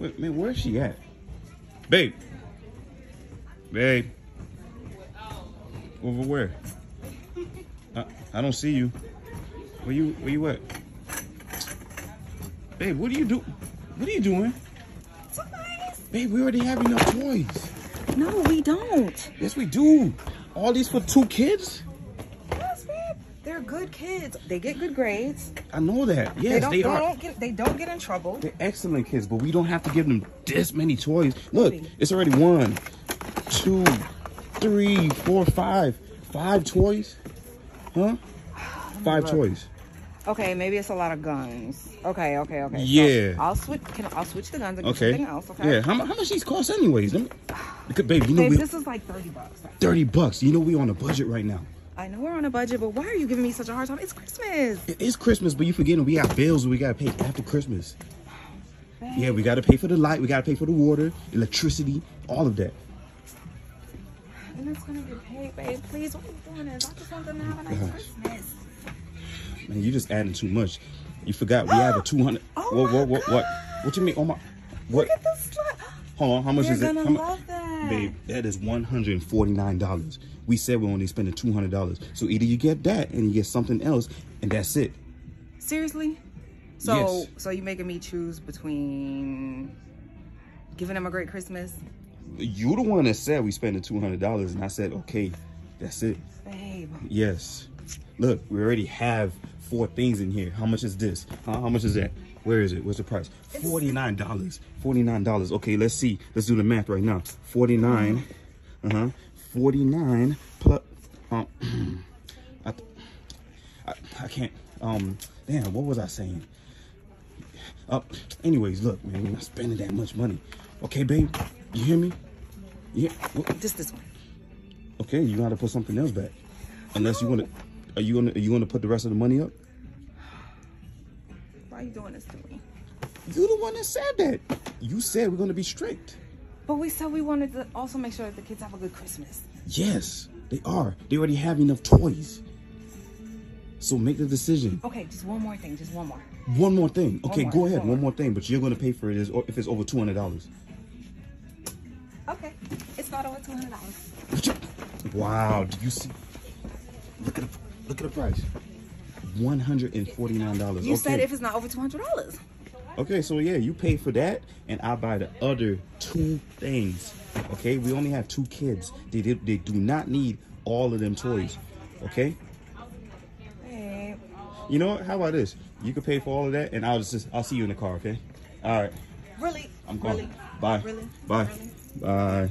Wait, man, where's she at? Babe. Babe. Over where? I, I don't see you. Where you where you at? Babe, what are you do? What are you doing? Toys. Babe, we already have enough toys. No, we don't. Yes, we do. All these for two kids? They're good kids. They get good grades. I know that. They Yes, don't, they, they are. don't get they don't get in trouble. They're excellent kids, but we don't have to give them this many toys. Look, it's already one, two, three, four, five. Five toys? Huh? Five Look. toys. Okay, maybe it's a lot of guns. Okay, okay, okay. So Yeah. I'll switch. Can I'll switch the guns and Okay. something else? Okay. Yeah. How, how much these cost anyways? Me, babe, you know Babe, we this is like thirty bucks. thirty bucks. You know we on a budget right now. I know we're on a budget, but why are you giving me such a hard time? It's Christmas. It is Christmas, but you forgetting we got bills we gotta pay after Christmas. Yeah, we gotta pay for the light, we gotta pay for the water, electricity, all of that. And it's gonna get paid, babe. Please, what are you doing this? I just want them to have a nice Gosh. Christmas. Man, you just adding too much. You forgot we have a two hundred. Oh what, what, what, what? What you mean? Oh my! What? Look at this. Hold on. How much You're is it? How mu- love that. Babe, that is one hundred and forty nine dollars. We said we're only spending two hundred dollars. So either you get that and you get something else, and that's it. Seriously? So, Yes. so you making me choose between giving them a great Christmas, You the one that said we spending two hundred dollars, and I said okay, that's it. babe? Yes. Look, we already have four things in here. How much is this? Huh? How much is that? Where is it? What's the price? Forty-nine dollars. Forty-nine dollars. Okay, let's see. Let's do the math right now. Forty-nine. Uh huh. Forty-nine plus. Um, I, I, I can't. Um. Damn. What was I saying? Uh. Anyways, look, man. We're not spending that much money. Okay, babe. You hear me? Yeah. Just this one. Okay, you gotta put something else back. Unless you wanna, are you gonna, are you gonna put the rest of the money up? Why are you doing this to me? You the one that said that. You said we're gonna be strict. But we said we wanted to also make sure that the kids have a good Christmas. Yes, they are. They already have enough toys. So make the decision. Okay, just one more thing. Just one more. One more thing. Okay, more, go ahead. one One more. thing, but you're gonna pay for it if it's over two hundred dollars. Okay, it's not over two hundred dollars. Wow, do you see? Look at the, look at the price. One hundred and forty nine dollars. You said if it's not over two hundred dollars. Okay, so yeah, you pay for that, and I buy the other two things. Okay, we only have two kids. They they, they do not need all of them toys. Okay, Babe. you know what? How about this? You can pay for all of that, and I'll just I'll see you in the car. Okay. All right, Really? I'm going. Really? Bye. Really? Bye. Really? Bye.